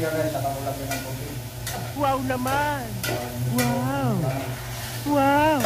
lumpia guys, saka ko lagyan ng. Wow naman! Wow! Wow!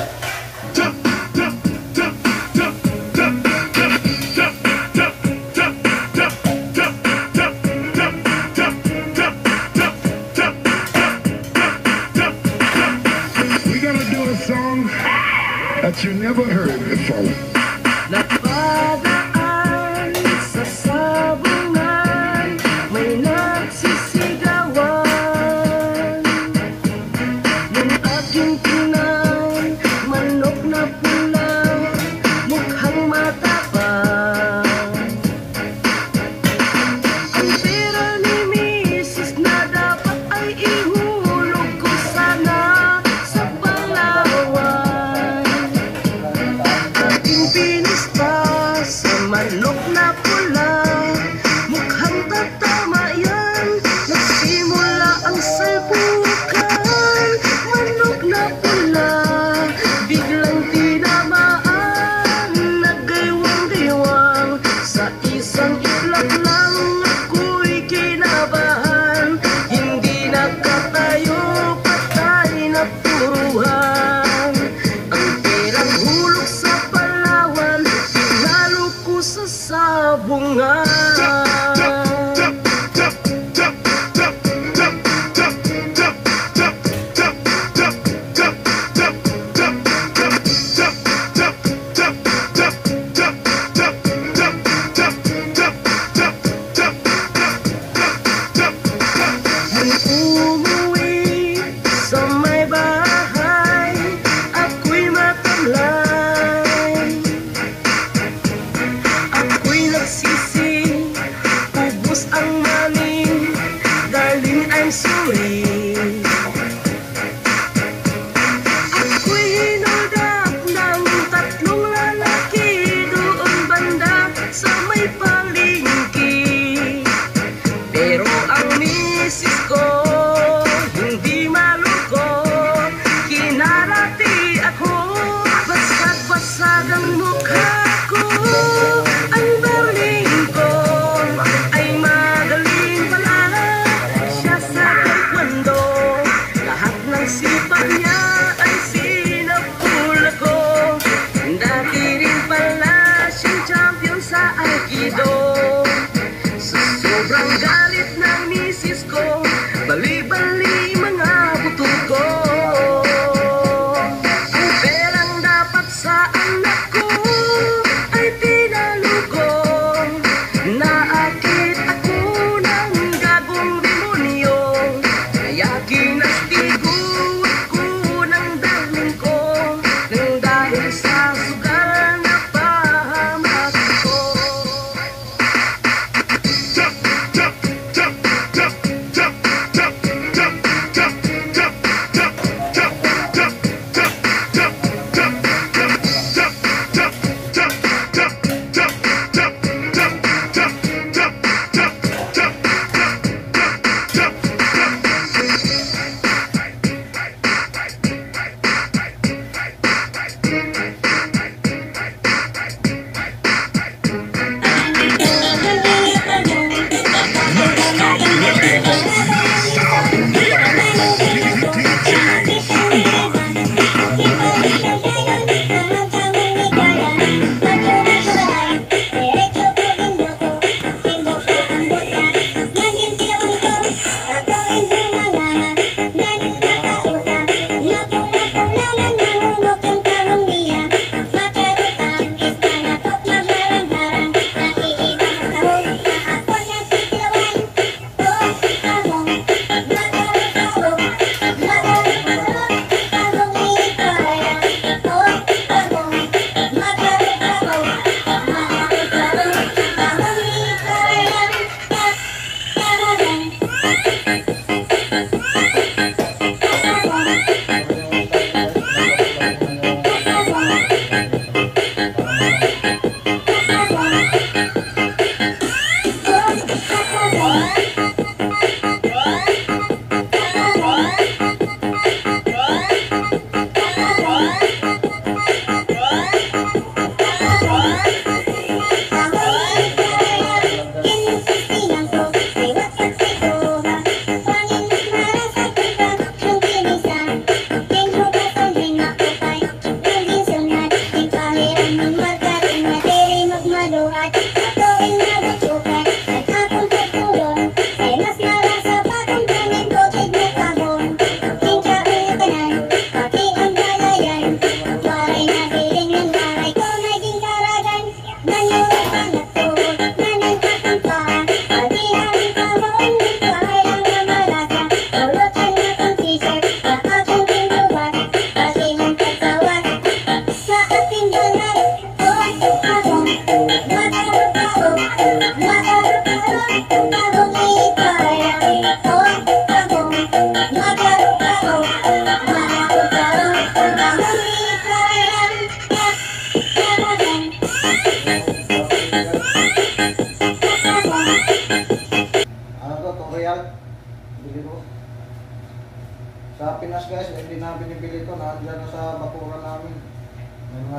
Ano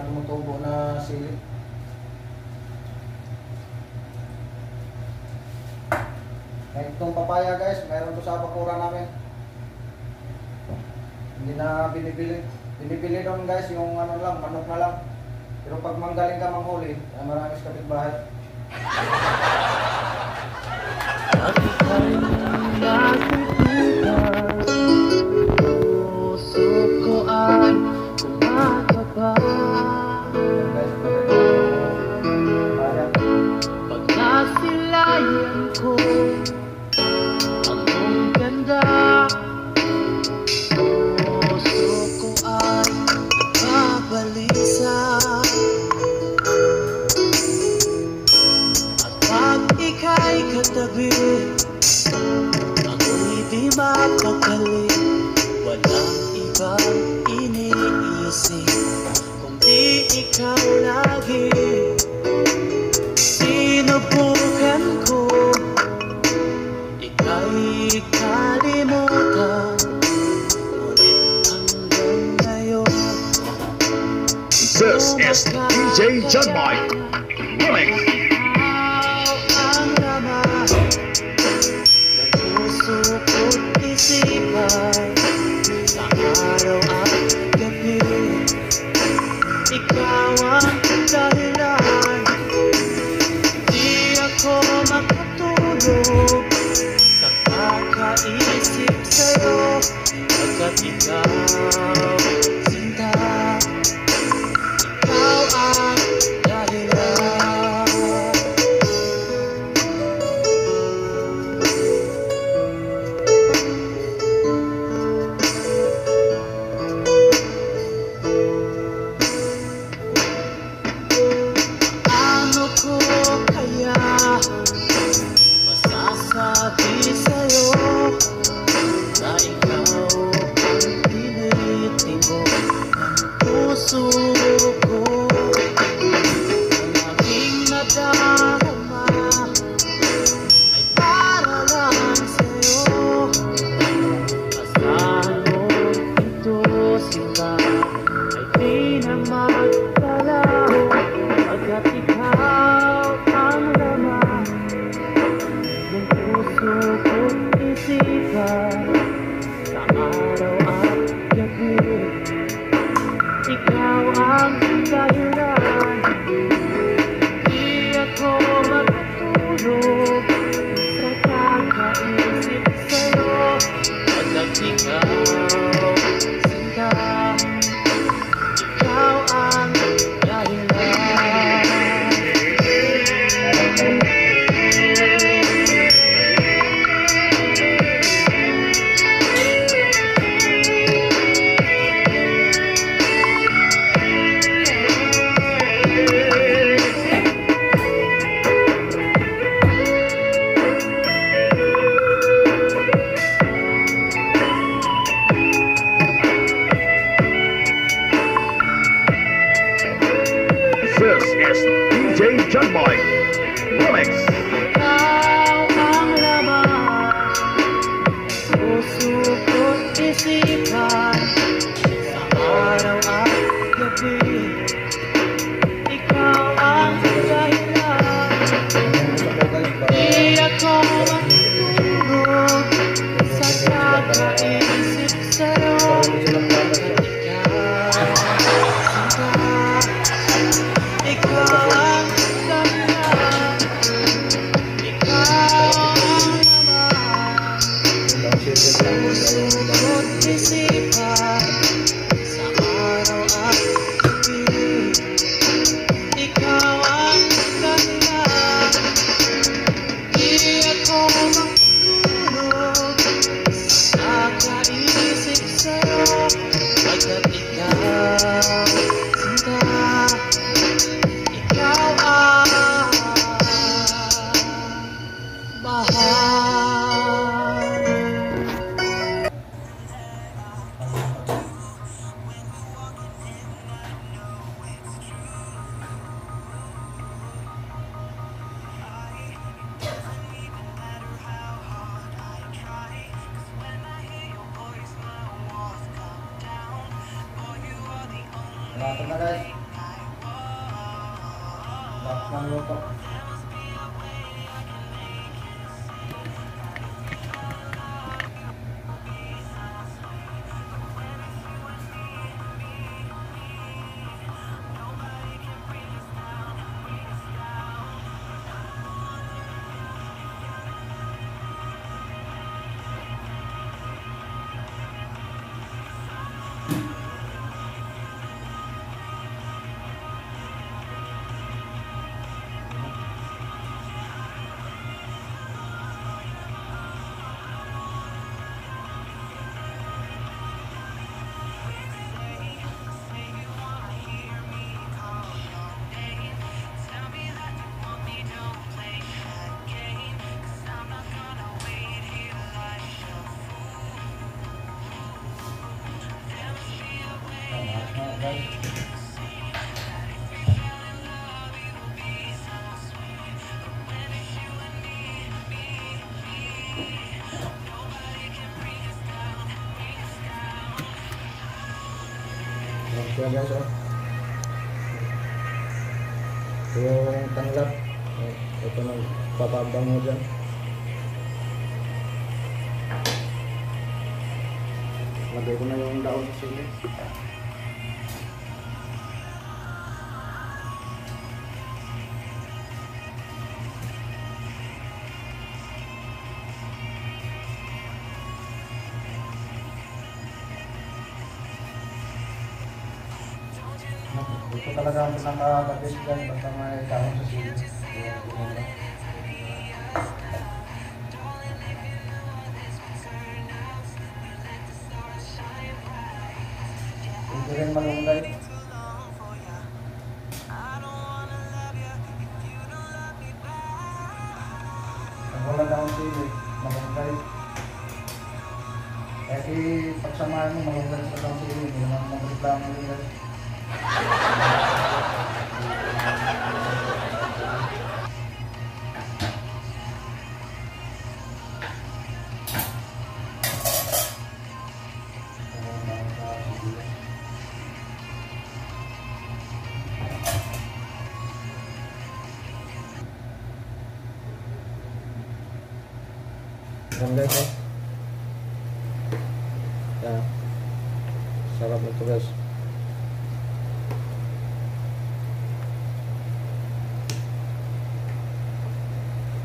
tumutubo na sili. Kahit itong papaya guys, meron to sa bakuran namin. Hindi na binibili. Binibili doon guys, yung ano lang, manok na lang. Pero pag manggaling ka manghuli, ay marami sa kapitbahay. Puso ko. Ang mong ganda? Puso ko ay babalisa At ika'y katabi Ako'y di mapakali Walang ibang iniisip. Kundi ikaw lagi This is DJ John Mike. Coming. Nagsusukot isipan Sa araw at gabi Ikaw ang Di ako makatulog Sa kakaisip sa'yo Pagkat ikaw acting like Water na guys. Lock ng luto. Siya guys oh. Ito yung tanglap. Eh, Ito nang papabango dyan. Lagay ko na yung daon sa sili. Ito talaga ang pinaka-best guys basta may daon sa sili. Hindi rin malunggay. Yan guys eh. Yan. Sarap nito guys.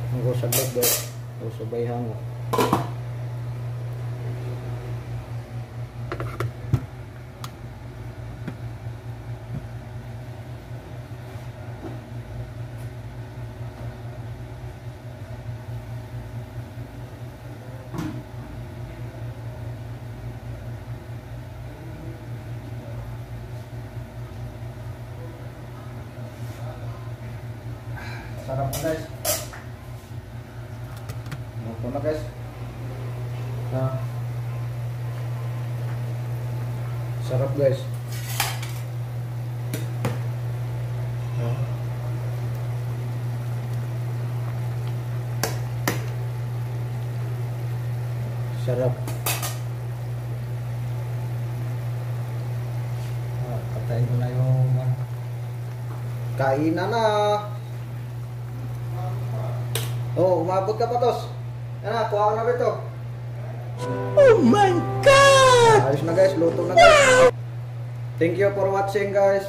Ang ko sa loob guys. O sa bayhan mo. Sarap na guys. Ito na guys. Na. Sarap guys. Na. Sarap. Ah, patayin ko na yung ah, kainan na. Oh, umabot ka pa, Tos. Yan na, kuha ko na rito. Oh my God! Ayos na guys, luto na guys. Thank you for watching guys.